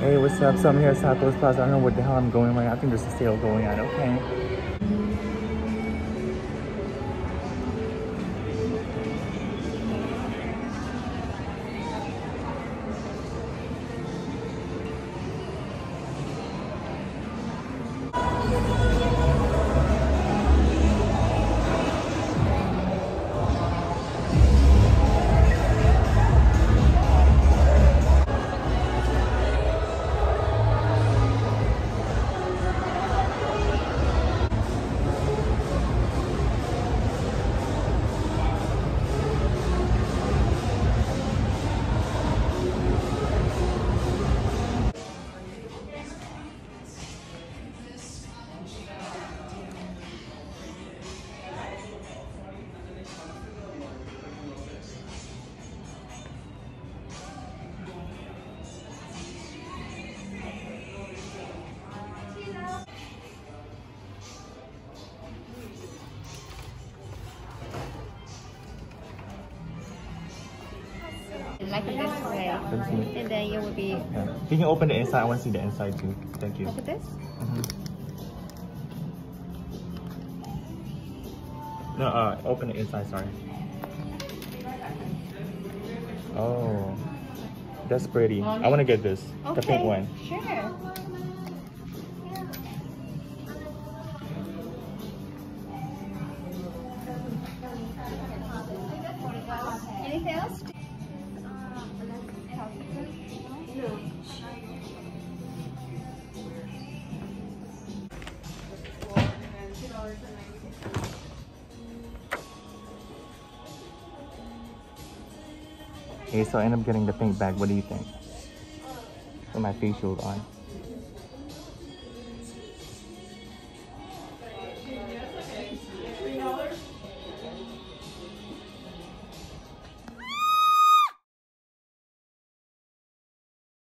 Hey, what's up? So I'm here at South Coast Plaza. I don't know what the hell I'm going right now. I think there's a sale going on. Okay. Like this way. And then you will be Yeah. You can open the inside. I want to see the inside too. Thank you. look at this. Mhm. No, uh, open the inside, sorry. Oh, that's pretty. I want to get this, the pink one. Sure. Anything else? Okay, so I end up getting the pink bag. What do you think? With my facial on.